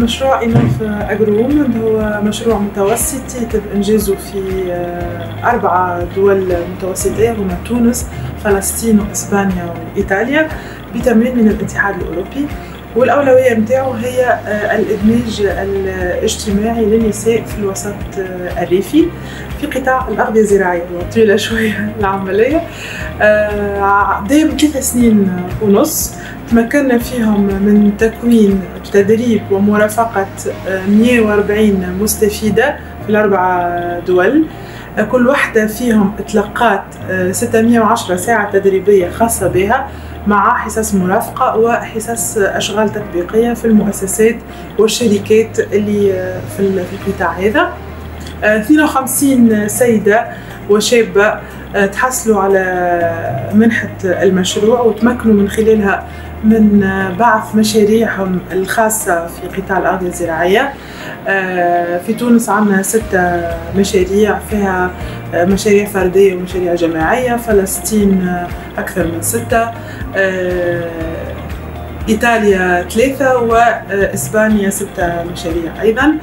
مشروع إنوف أجروم هو مشروع متوسطي تم إنجازه في آه، أربعة دول متوسطية هما تونس فلسطين وإسبانيا وإيطاليا بتمويل من الاتحاد الأوروبي. والأولوية متاعه هي آه، الإدماج الاجتماعي للنساء في الوسط آه، الريفي في قطاع الأغذية الزراعية. طويلة شوية العملية. دايم ثلاث سنين ونص تمكنا فيهم من تكوين تدريب ومرافقة 140 مستفيدة في الأربع دول. كل واحدة فيهم تلقات 610 ساعة تدريبية خاصة بها مع حصص مرافقة وحصص أشغال تطبيقية في المؤسسات والشركات اللي في القطاع هذا. 52 سيدة وشابة تحصلوا على منحة المشروع وتمكنوا من خلالها من بعث مشاريعهم الخاصة في قطاع الأغذية الزراعية. في تونس عندنا ستة مشاريع فيها مشاريع فردية ومشاريع جماعية فلسطين أكثر من ستة. إيطاليا ثلاثة وإسبانيا ستة مشاريع أيضا.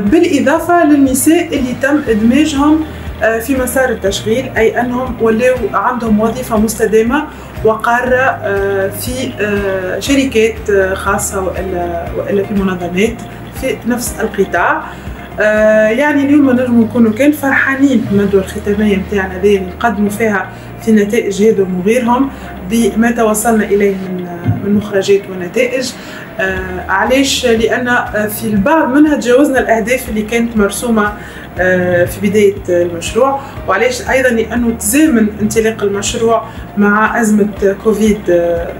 بالإضافة للنساء اللي تم إدماجهم آه، في مسار التشغيل أي أنهم ولاو عندهم وظيفة مستدامة وقارة آه، في آه، شركات خاصة وإلا, في منظمات في نفس القطاع. يعني اليوم نجم نكونوا كان فرحانين بالندوة الختامية نتاعنا اللي نقدموا فيها في نتائج هذم وغيرهم بما توصلنا إليه من من مخرجات ونتائج آه علاش؟ لأن في البعض منها تجاوزنا الأهداف اللي كانت مرسومة آه في بداية المشروع. وعلاش؟ أيضا لأنه تزامن انطلاق المشروع مع أزمة كوفيد آه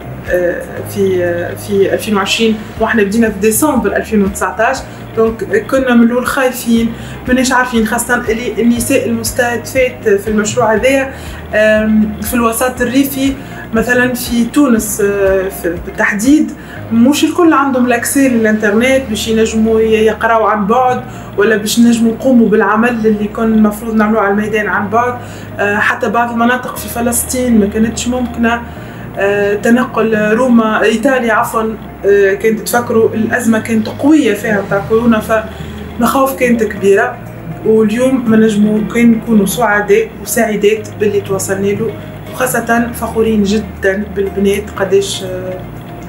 في في 2020 وإحنا بدينا في ديسمبر 2019 donc كنا من الأول خايفين ماناش عارفين خاصة اللي النساء المستهدفات في المشروع هذايا في الوسط الريفي مثلا في تونس آه، بالتحديد مش الكل عندهم لاكسي للانترنت باش ينجموا يقراو عن بعد ولا باش نجموا نقوموا بالعمل اللي كان المفروض نعملوه على الميدان عن بعد. آه، حتى بعض المناطق في فلسطين ما كانتش ممكنة. تنقل روما إيطاليا عفوا كانت تفكروا الأزمة كانت قوية فيها بتاع كورونا فمخاوف كانت كبيرة. واليوم ما نجموا كان نكونوا سعداء وسعيدات باللي توصلنا له وخاصة فخورين جدا بالبنات قداش آه،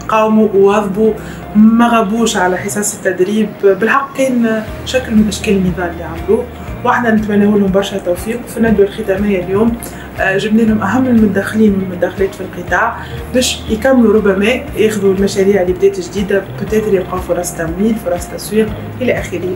قاوموا وواظبوا ما غابوش على حصص التدريب. بالحق كان شكل من أشكال النضال اللي عملوه وإحنا نتمنى لهم برشا توفيق. في الندوه الختامية اليوم. آه، جبنا لهم أهم المدخلين والمدخلات في القطاع باش يكملوا ربما ياخذوا المشاريع اللي بدات جديدة بتاتر يلقاو فرص تمويل فرص تسويق إلى آخره.